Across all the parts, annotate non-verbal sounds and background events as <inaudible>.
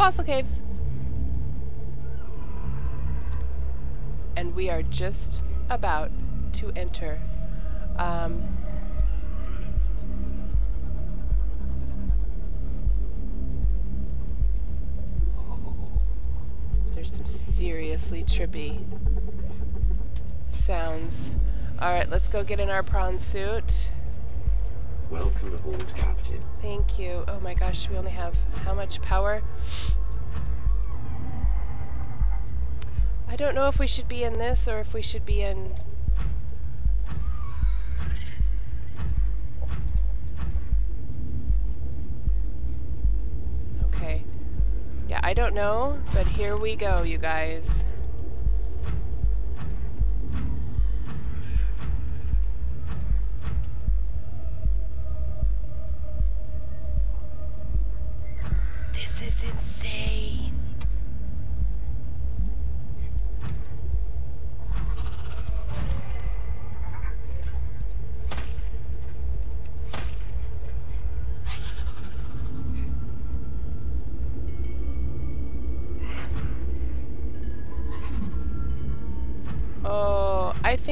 Fossil Caves. And we are just about to enter. Um, there's some seriously trippy sounds. Alright, let's go get in our prawn suit. Welcome aboard, Captain. Thank you. Oh my gosh, we only have how much power? I don't know if we should be in this or if we should be in... Okay. Yeah, I don't know, but here we go, you guys.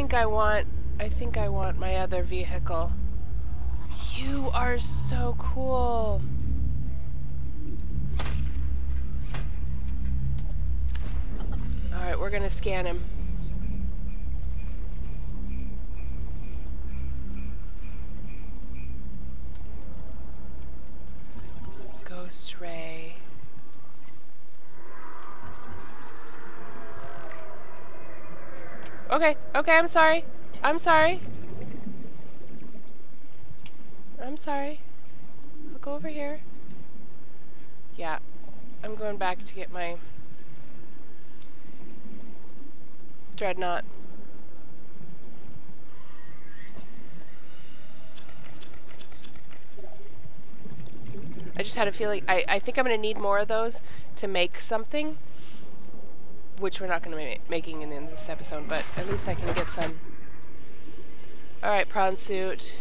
Think I want I think I want my other vehicle. You are so cool. Alright, we're gonna scan him. Ghost Ray. Okay, okay, I'm sorry. I'm sorry. I'm sorry. I'll go over here. Yeah, I'm going back to get my dreadnought. I just had a feeling, I, I think I'm going to need more of those to make something, which we're not going to be making in, this episode, but at least I can get some. Alright, prawn suit.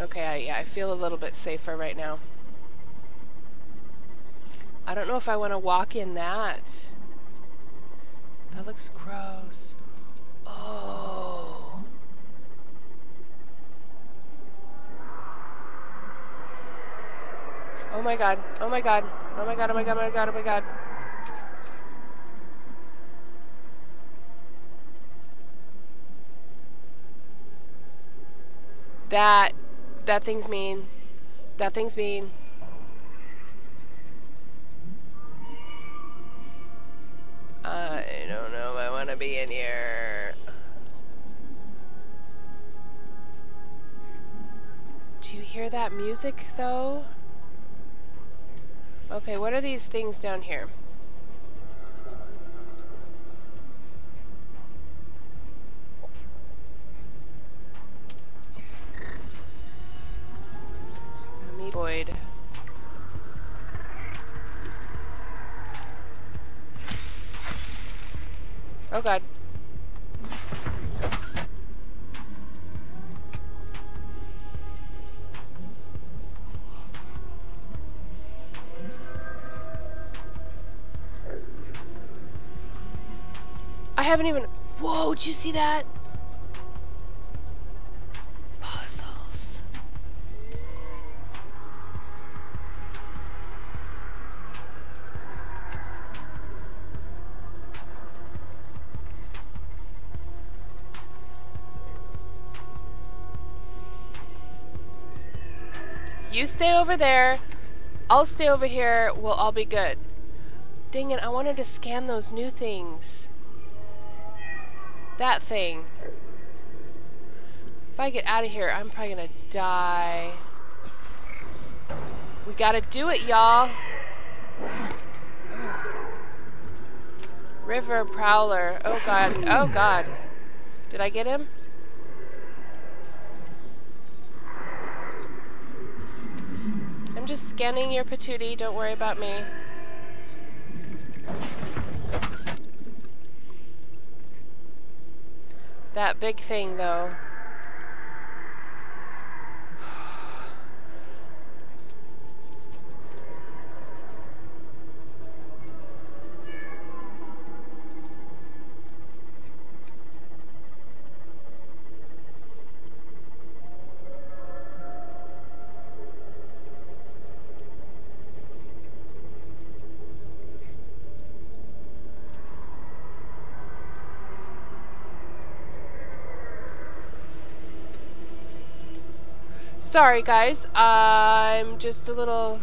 Okay, I, yeah, I feel a little bit safer right now. I don't know if I want to walk in that. That looks gross. Oh. Oh my god. Oh my god. Oh my god. Oh my god. Oh my god. Oh my god. That that thing's mean. That thing's mean. I don't know if I want to be in here. Do you hear that music, though? Okay, what are these things down here? Amoeboid. Oh god. I haven't even... Whoa, did you see that? Over there. I'll stay over here. We'll all be good. Dang it, I wanted to scan those new things. That thing. If I get out of here, I'm probably gonna die. We gotta do it, y'all. River Prowler. Oh god. Oh god. Did I get him? I'm just scanning your patootie. Don't worry about me. That big thing, though. Sorry, guys. I'm just a little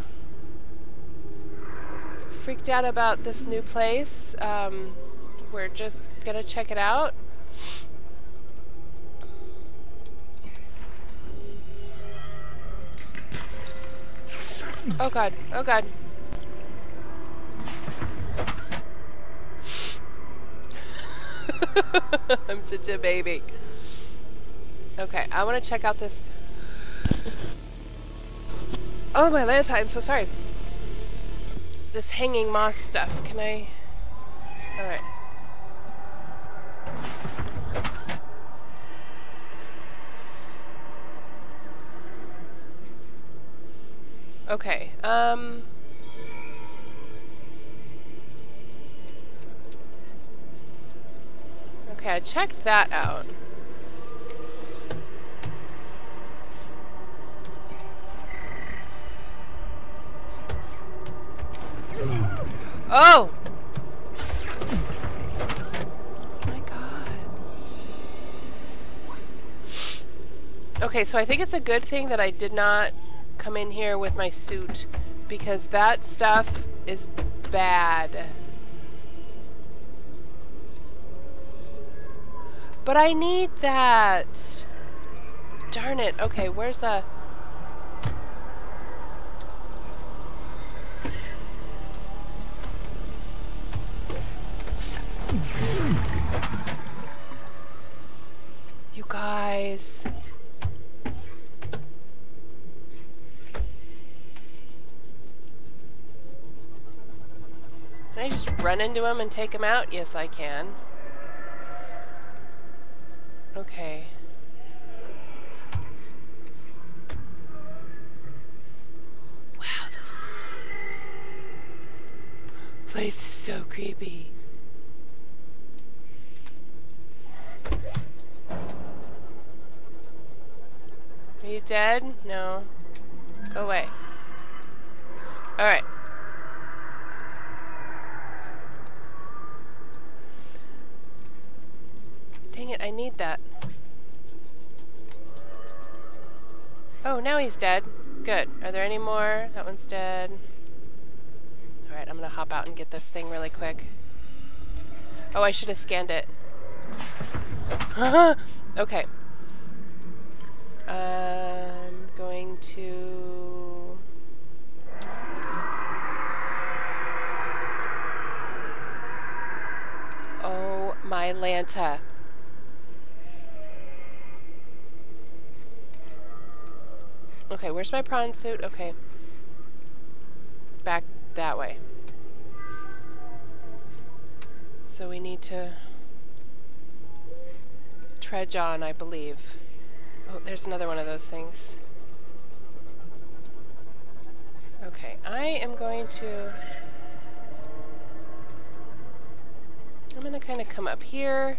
freaked out about this new place. Um, we're just gonna check it out. Oh god, oh god. <laughs> I'm such a baby. Okay, I want to check out this Oh, my Lanta, I'm so sorry. This hanging moss stuff, can I... Alright. Okay, um... Okay, I checked that out. Oh! oh! my god. Okay, so I think it's a good thing that I did not come in here with my suit because that stuff is bad. But I need that. Darn it. Okay, where's the... run into him and take him out? Yes, I can. Okay. Wow, this place is so creepy. Are you dead? No. Go away. Alright. Dang it, I need that. Oh, he's dead. Good. Are there any more? That one's dead. Alright, I'm gonna hop out and get this thing really quick. Oh, I should have scanned it. <gasps> okay. I'm going to... Oh my Lanta. Okay, where's my prawn suit? Okay. Back that way. So we need to trudge on, I believe. Oh, there's another one of those things. Okay, I am going to... I'm gonna kind of come up here.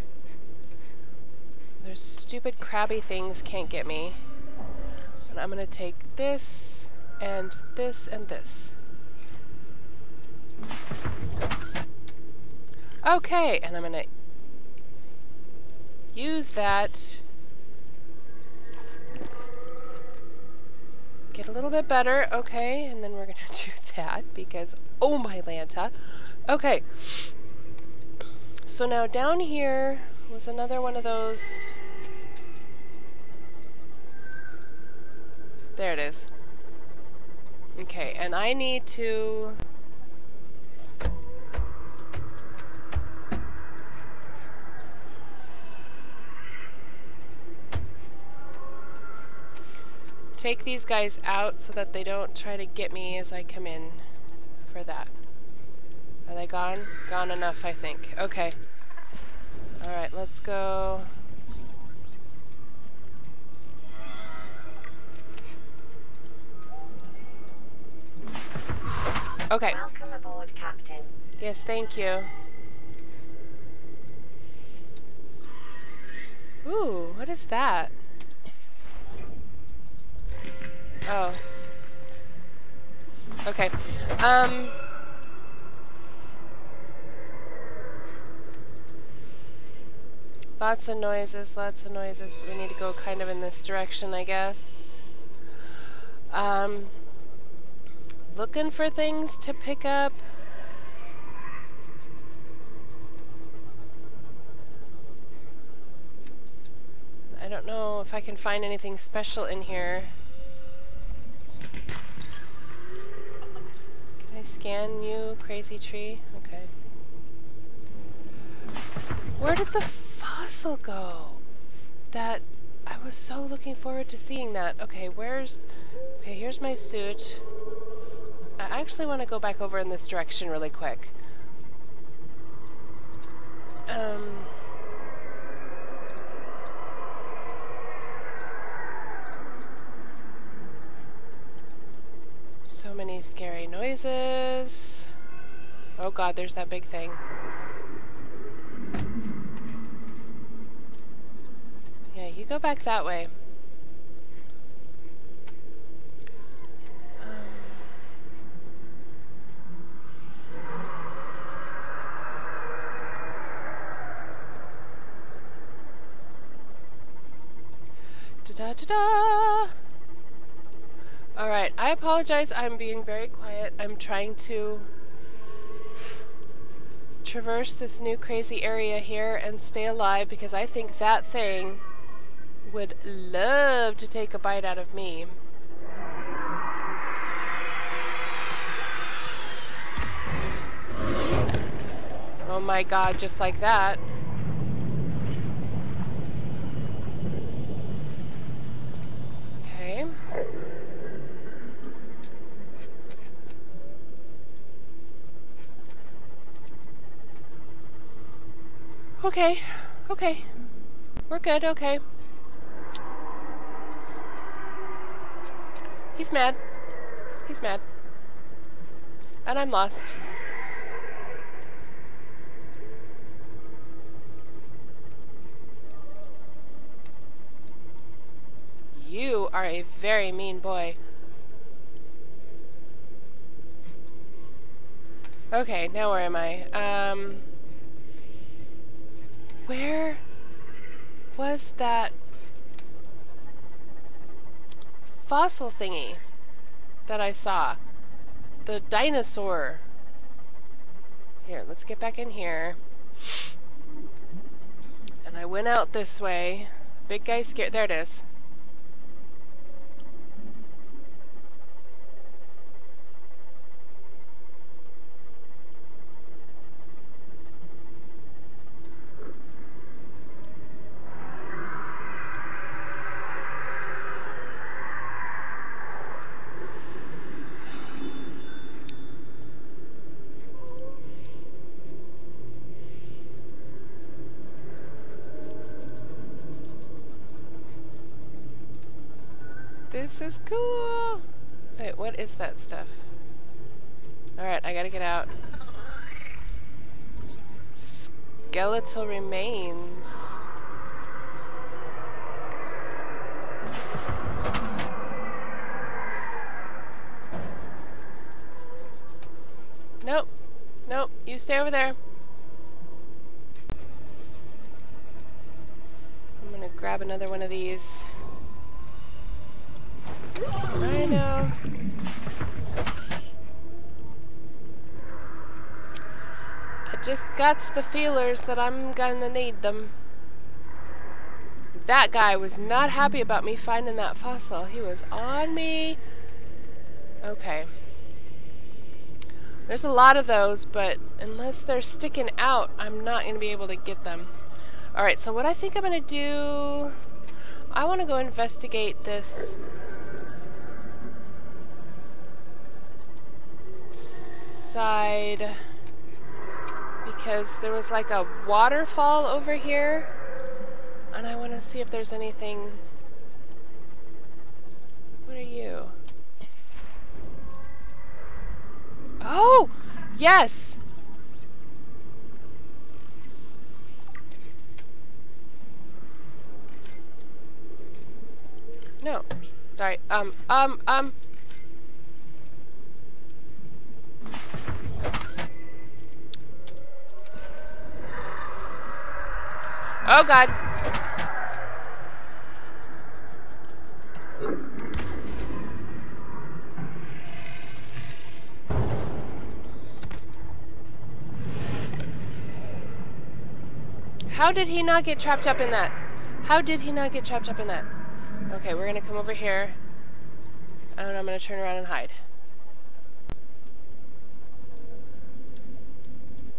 Those stupid crabby things can't get me. And I'm gonna take this, and this, and this. Okay, and I'm gonna use that get a little bit better. Okay, and then we're going <laughs> to do that because, oh my Lanta. Okay. So now down here was another one of those... There it is. Okay, and I need to... take these guys out so that they don't try to get me as I come in for that. Are they gone? Gone enough, I think. Okay. Alright, let's go Okay. Welcome aboard, Captain. Yes, thank you. Ooh, what is that? Oh. Okay. Um. Lots of noises, lots of noises. We need to go kind of in this direction, I guess. Um. Looking for things to pick up. I don't know if I can find anything special in here. Can I scan you, crazy tree? Okay. Where did the fossil go? That I was so looking forward to seeing that. Okay, where's Okay, here's my suit. I actually want to go back over in this direction really quick. Um So many scary noises. Oh god, there's that big thing. Yeah, you go back that way. Um, Da-da-da-da! Alright, I apologize. I'm being very quiet. I'm trying to traverse this new crazy area here and stay alive because I think that thing would love to take a bite out of me. Oh my god, just like that. Okay. Okay, okay. We're good, okay. He's mad. He's mad. And I'm lost. You are a very mean boy. Okay, now where am I? Um... Where was that fossil thingy that I saw? The dinosaur. Here, let's get back in here. And I went out this way. Big guy scared. There it is. This is cool. Wait, what is that stuff? Alright, I gotta get out. Skeletal remains. Nope. Nope. You stay over there. I'm gonna grab another one of these. I know. I just got the feelers that I'm gonna need them. That guy was not happy about me finding that fossil. He was on me. Okay. There's a lot of those, but unless they're sticking out, I'm not going to be able to get them. Alright, so what I think I'm going to do... I want to go investigate this side because there was like a waterfall over here and I want to see if there's anything what are you Oh! Yes! No. Sorry. Um, um, um. Oh god. How did he not get trapped up in that? How did he not get trapped up in that? Okay, we're gonna come over here. And I'm gonna turn around and hide.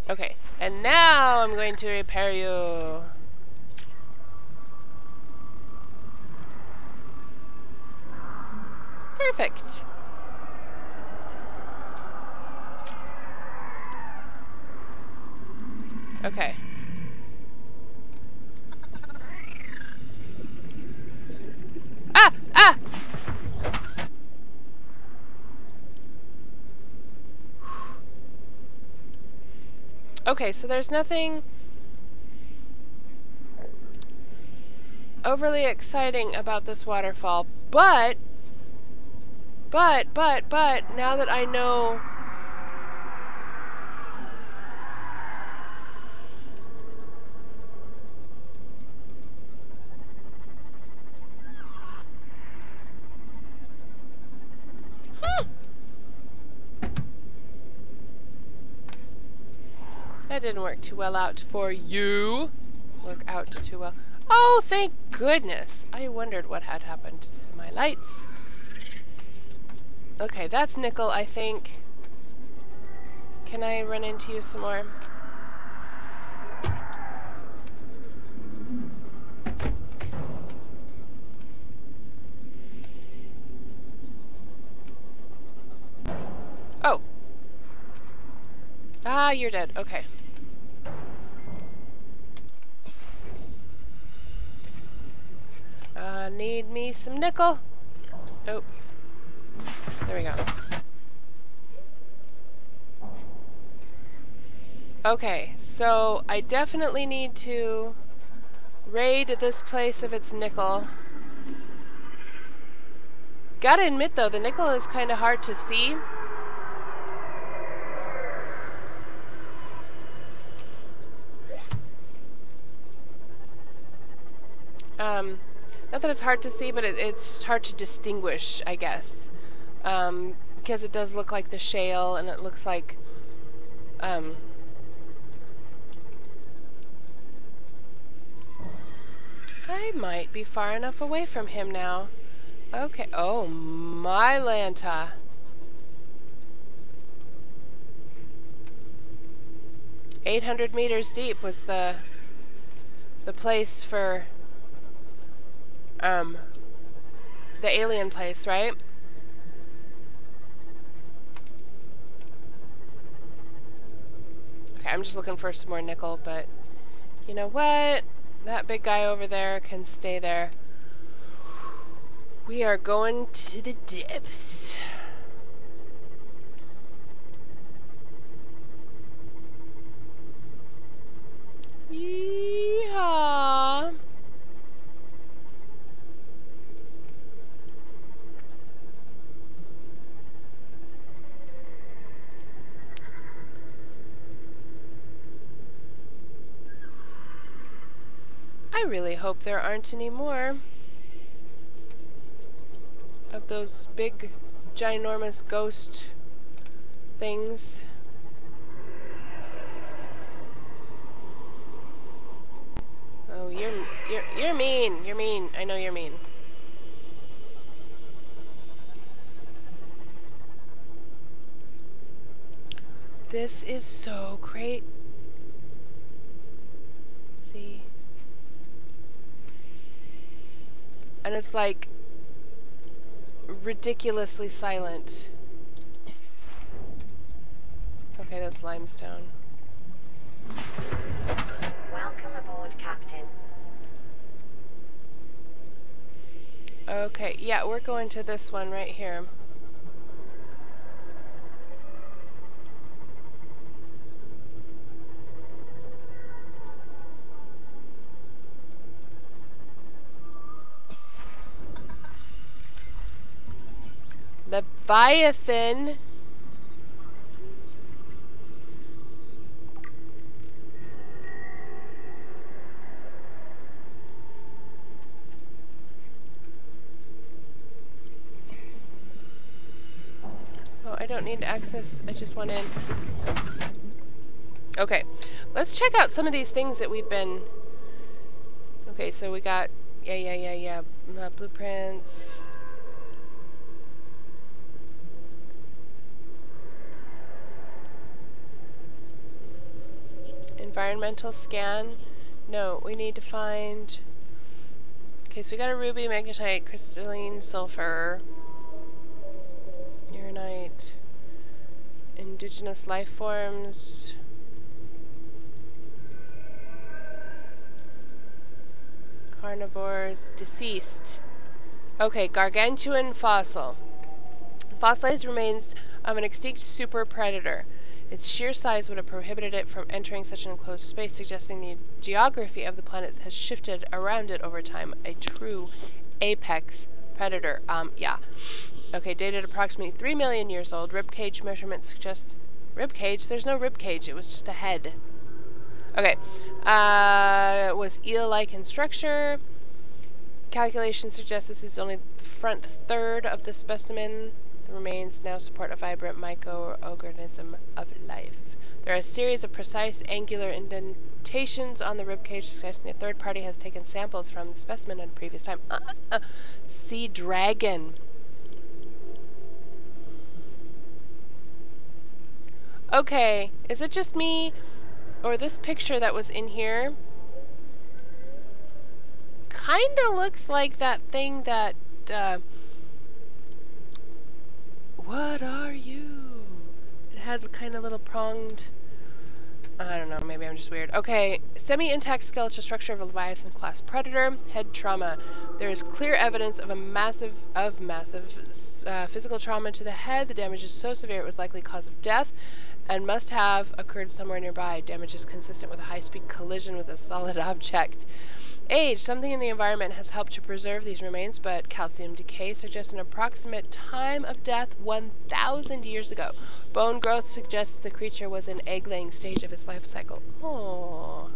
Okay, and now I'm going to repair you. Perfect. Okay. Ah! Ah! Okay, so there's nothing overly exciting about this waterfall, but, but, but, but, now that I know Too well out for you. Work out too well. Oh, thank goodness. I wondered what had happened to my lights. Okay, that's nickel, I think. Can I run into you some more? Oh. Ah, you're dead. Okay. Need me some nickel. Oh. There we go. Okay, so I definitely need to raid this place of its nickel. Gotta admit though, the nickel is kind of hard to see. Um, not that it's hard to see, but it, it's just hard to distinguish, I guess. Um, because it does look like the shale, and it looks like, um, I might be far enough away from him now. Okay, oh my Lanta. Eight hundred meters deep was the the place for um the alien place, right? Okay, I'm just looking for some more nickel, but you know what? That big guy over there can stay there. We are going to the depths. Yeehaw! I really hope there aren't any more of those big, ginormous ghost things. Oh, you're you're you're mean. You're mean. I know you're mean. This is so great. See? And it's like ridiculously silent. Okay, that's limestone. Welcome aboard, Captain. Okay, yeah, we're going to this one right here. Leviathan. Oh, I don't need access. I just went in. Okay, let's check out some of these things that we've been... Okay, so we got... Yeah, yeah, yeah, yeah. Uh, blueprints. Environmental scan. No, we need to find... Okay, so we got a ruby, magnetite, crystalline, sulfur, uranite, indigenous life forms, carnivores, deceased. Okay, gargantuan fossil. Fossilized remains of an extinct super predator. Its sheer size would have prohibited it from entering such an enclosed space, suggesting the geography of the planet has shifted around it over time. A true apex predator. Um, yeah. Okay, dated approximately 3 million years old. Rib cage measurements suggest... Rib cage? There's no rib cage. It was just a head. Okay. Uh, was eel-like in structure. Calculations suggest this is only the front third of the specimen. The remains now support a vibrant microorganism of life. There are a series of precise angular indentations on the ribcage suggesting a third party has taken samples from the specimen at a previous time. Uh, uh, sea dragon. Okay, is it just me, or this picture that was in here kinda looks like that thing that, uh, what are you? It had kind of little pronged. I don't know, maybe I'm just weird. Okay, semi-intact skeletal structure of a Leviathan class predator, head trauma. There is clear evidence of a massive, of massive uh, physical trauma to the head. The damage is so severe it was likely cause of death and must have occurred somewhere nearby. Damage is consistent with a high-speed collision with a solid <laughs> object. Age. Something in the environment has helped to preserve these remains, but calcium decay suggests an approximate time of death 1,000 years ago. Bone growth suggests the creature was in egg-laying stage of its life cycle. Oh.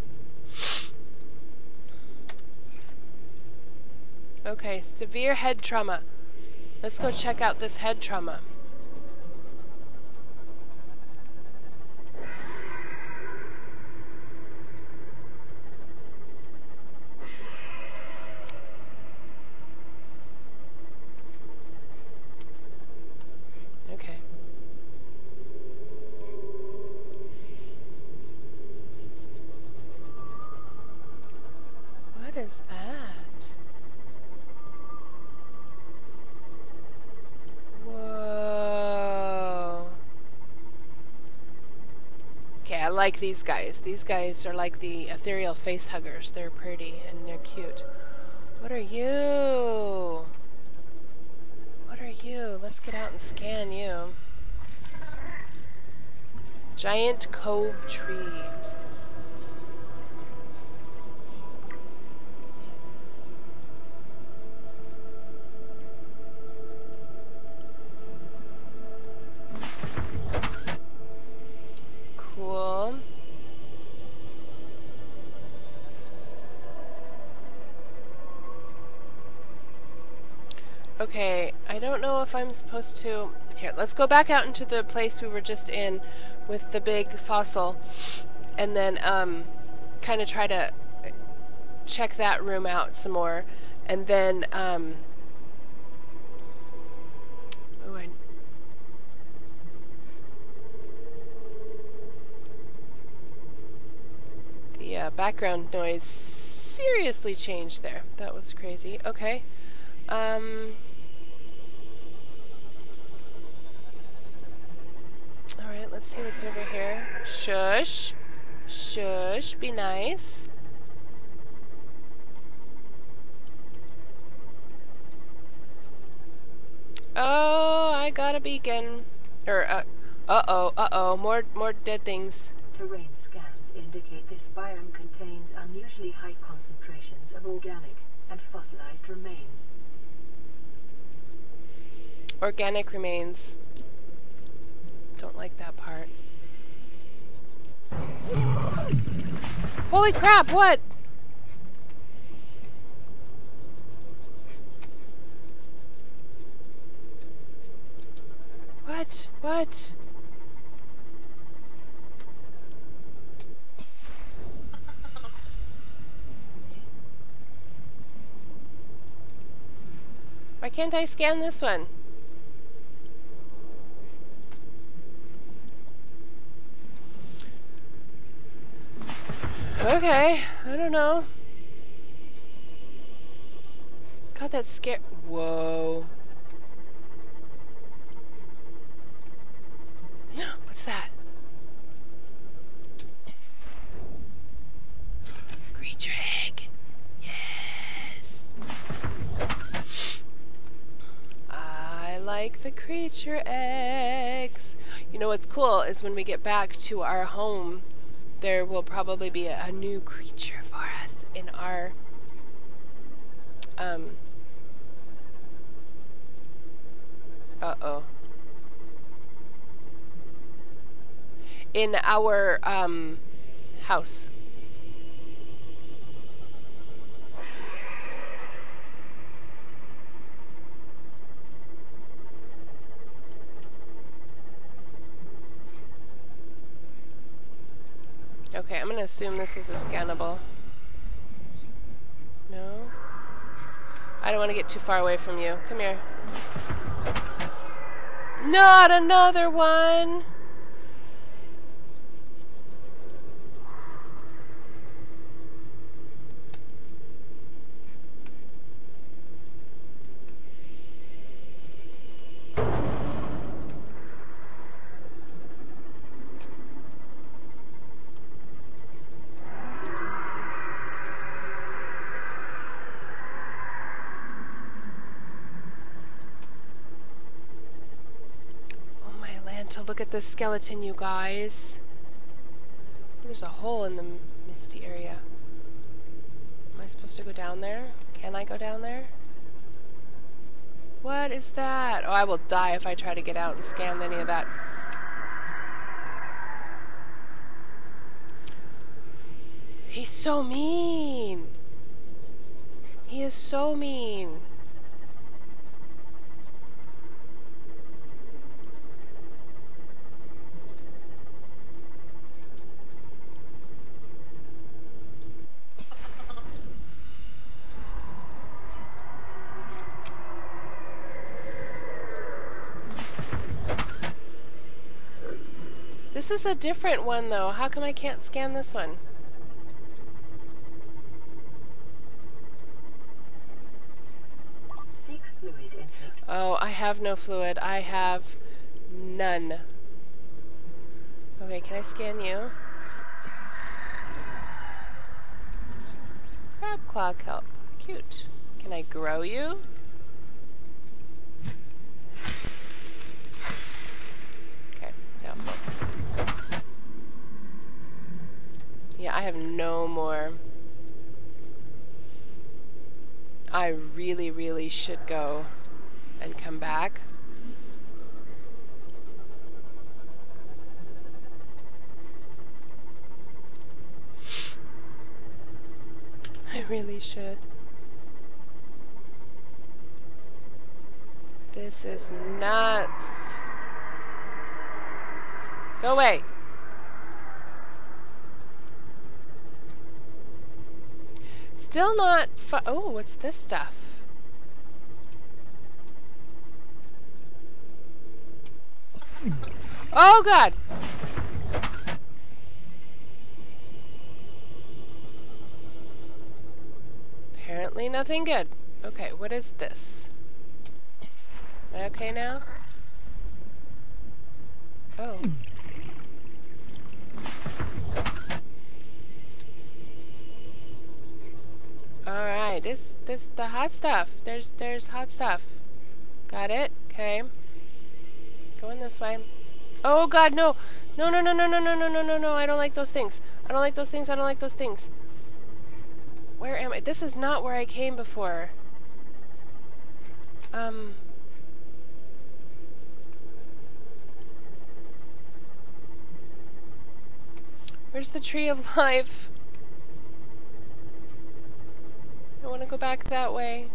Okay, severe head trauma. Let's go check out this head trauma. Okay. What is that? Whoa. Okay, I like these guys. These guys are like the ethereal face huggers. They're pretty and they're cute. What are you? What are you? Let's get out and scan you. Giant cove tree. Okay, I don't know if I'm supposed to... Here, let's go back out into the place we were just in with the big fossil and then um, kind of try to check that room out some more and then um, oh, I, the uh, background noise seriously changed there. That was crazy. Okay um, Alright, let's see what's over here. Shush. Shush. Be nice. Oh, I got a beacon. Or, uh, uh-oh, uh-oh. More, more dead things. Terrain scans indicate this biome contains unusually high concentrations of organic and fossilized remains. Organic remains. Don't like that part. Holy crap, what? What? What? Why can't I scan this one? Okay, I don't know. God, that scary. Whoa. What's that? Creature egg. Yes. I like the creature eggs. You know what's cool is when we get back to our home, there will probably be a, a new creature for us in our um uh-oh. In our um house Okay, I'm gonna assume this is a scannable. No? I don't want to get too far away from you. Come here. Not another one! Skeleton, you guys. There's a hole in the misty area. Am I supposed to go down there? Can I go down there? What is that? Oh, I will die if I try to get out and scan any of that. He's so mean. He is so mean. Is a different one though. How come I can't scan this one? Seek fluid intake. Oh, I have no fluid. I have none. Okay, can I scan you? Crab claw kelp. Cute. Can I grow you? Okay, doubtful. No more. I really, really should go and come back. I really should. This is nuts. Go away. Still not Oh, what's this stuff? Oh god. Apparently nothing good. Okay, what is this? Am I okay now? Oh. All right, this this the hot stuff. There's there's hot stuff. Got it? Okay. Going this way. Oh god, no. No, no, no, no, no, no, no, no, no, no. I don't like those things. I don't like those things. I don't like those things. Where am I? This is not where I came before. Um Where's the tree of <laughs> life? Want to go back that way.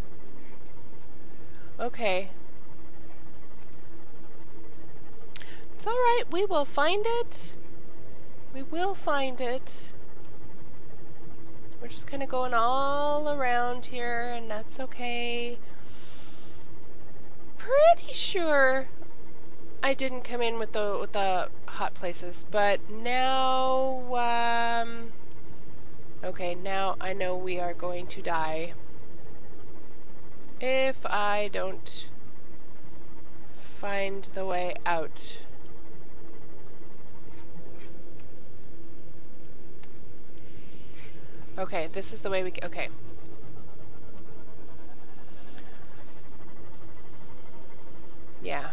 Okay. It's alright, we will find it. We will find it. We're just kind of going all around here, and that's okay. Pretty sure I didn't come in with the with the hot places, but now, um, okay, now I know we are going to die if I don't find the way out. Okay, this is the way we. Okay. Yeah.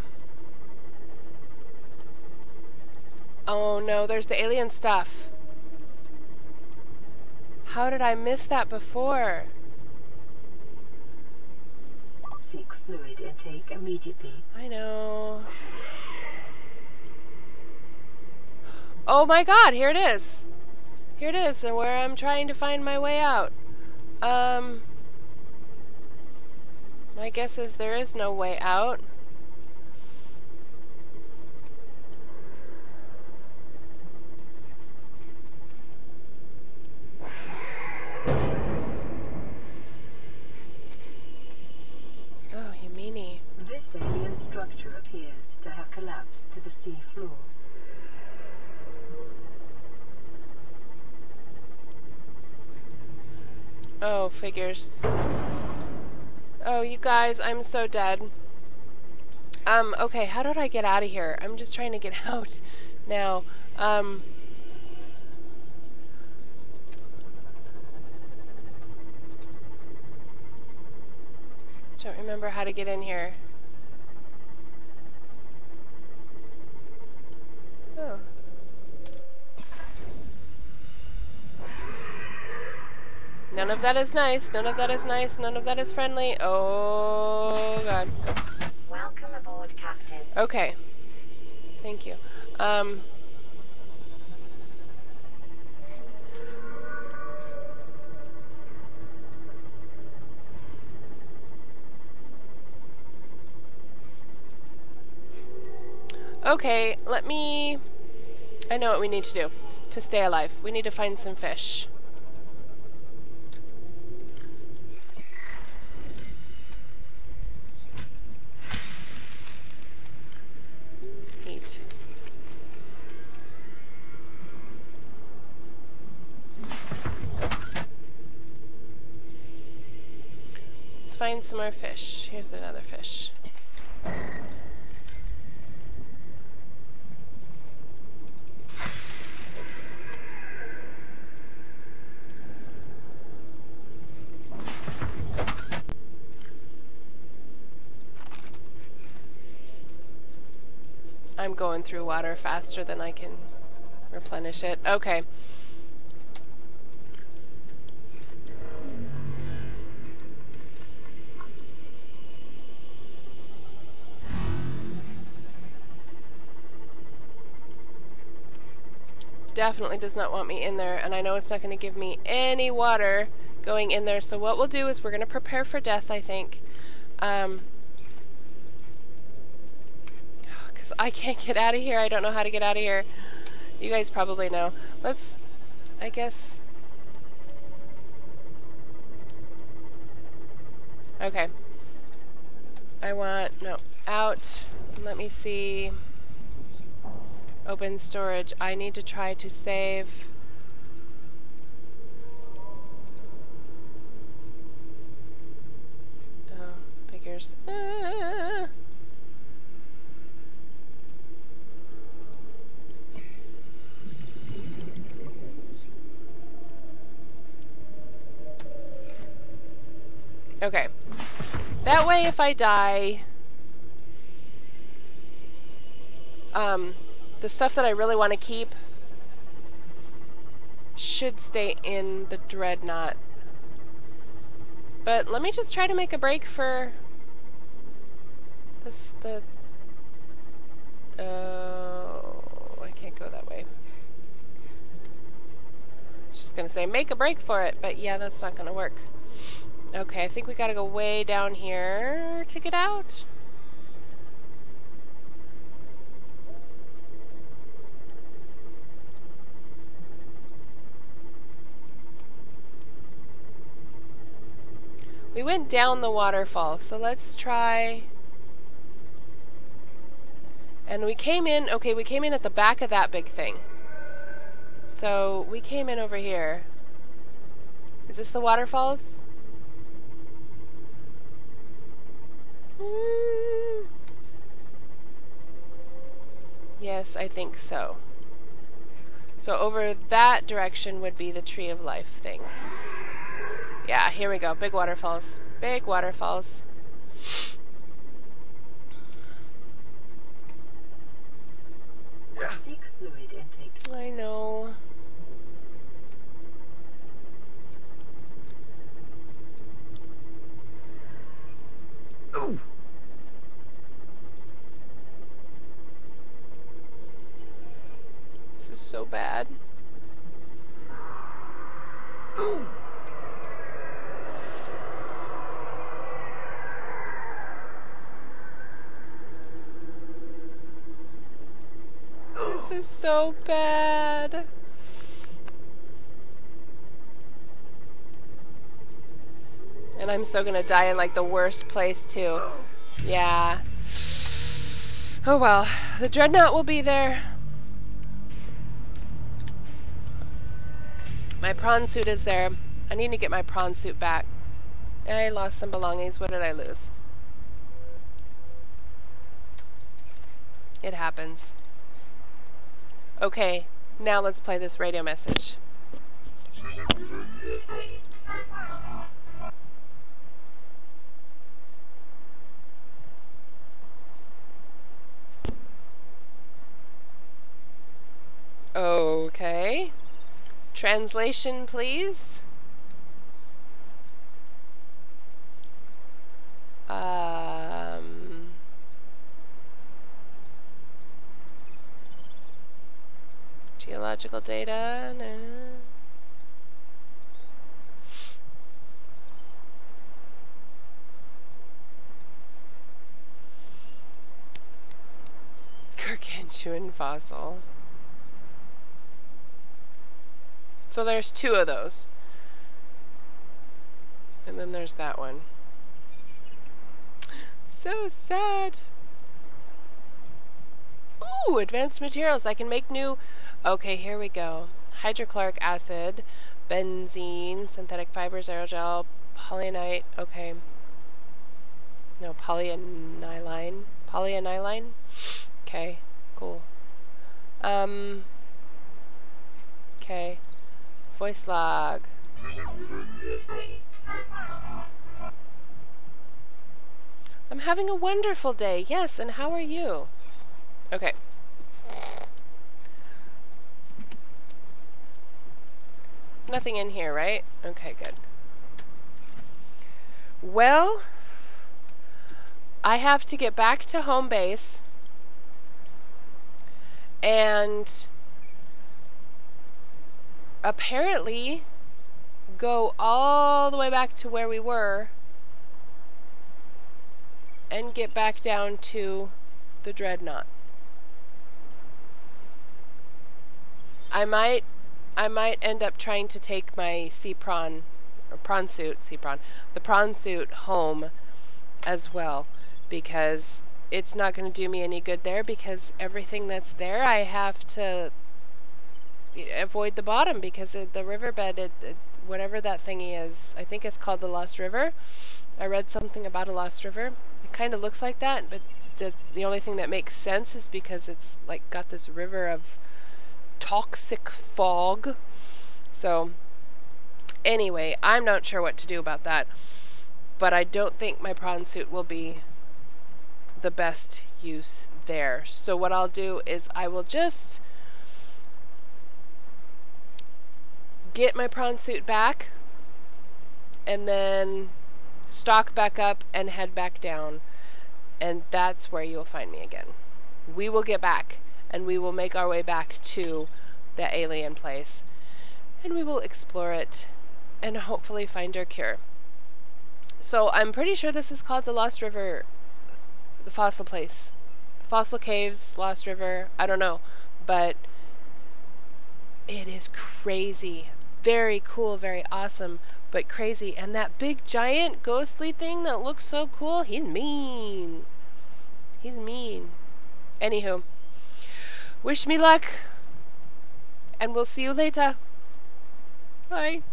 Oh no, there's the alien stuff. How did I miss that before? Seek fluid intake immediately. I know. Oh my god, here it is. Here it is, and where I'm trying to find my way out. Um, my guess is there is no way out. Oh, you meanie. Alien structure appears to have collapsed to the sea floor. Oh, figures. Oh, you guys, I'm so dead. Um, okay, how did I get out of here? I'm just trying to get <laughs> out now. Um... Don't remember how to get in here. Oh. None of that is nice. None of that is nice. None of that is friendly. Oh, God. Welcome aboard, Captain. Okay. Thank you. Um... Okay, let me... I know what we need to do to stay alive. We need to find some fish. Eat. Let's find some more fish. Here's another fish. I'm going through water faster than I can replenish it. Okay. Definitely does not want me in there, and I know it's not going to give me any water going in there. So what we'll do is we're going to prepare for death, I think. Um, because I can't get out of here. I don't know how to get out of here. You guys probably know. Let's, I guess. Okay. I want, no, out. Let me see. Open storage. I need to try to save. Oh, figures. Ah. Okay. Way if I die, um, the stuff that I really want to keep should stay in the dreadnought. But let me just try to make a break for this, the, oh, I can't go that way. Just gonna say make a break for it, but yeah, that's not gonna work. Okay, I think we gotta go way down here to get out. We went down the waterfall, so let's try... And we came in, okay, we came in at the back of that big thing. So, we came in over here. Is this the waterfalls? Mm. Yes, I think so. So over that direction would be the Tree of Life thing. Yeah, here we go. Big waterfalls. Big waterfalls. So gonna die in like the worst place too. Yeah. Oh well, the dreadnought will be there. My prawn suit is there. I need to get my prawn suit back. I lost some belongings. What did I lose? It happens. Okay, now let's play this radio message. Okay. Translation, please. Um, geological data. No. Gargantuan fossil. So there's two of those. And then there's that one. So sad. Ooh, advanced materials. I can make new... Okay, here we go. Hydrochloric acid, benzene, synthetic fibers, aerogel, polyamide. Okay. No, polyaniline. Polyaniline? Okay, cool. Um... Okay. Voice log. I'm having a wonderful day. Yes, and how are you? Okay. There's nothing in here, right? Okay, good. Well, I have to get back to home base and apparently go all the way back to where we were and get back down to the dreadnought. I might I might end up trying to take my sea prawn or prawn suit, sea prawn, the prawn suit home as well because it's not going to do me any good there because everything that's there I have to avoid the bottom because it, the riverbed, it, it, whatever that thingy is, I think it's called the Lost River. I read something about a Lost River. It kind of looks like that, but the the only thing that makes sense is because it's like got this river of toxic fog. So anyway, I'm not sure what to do about that, but I don't think my prawn suit will be the best use there. So what I'll do is I will just get my prawn suit back and then stock back up and head back down and that's where you'll find me again. We will get back and we will make our way back to the alien place and we will explore it and hopefully find our cure. So I'm pretty sure this is called the Lost River, the fossil place. Fossil Caves, Lost River, I don't know. But it is crazy. Very cool, very awesome, but crazy. And that big giant ghostly thing that looks so cool, he's mean. He's mean. Anywho, wish me luck, and we'll see you later. Bye.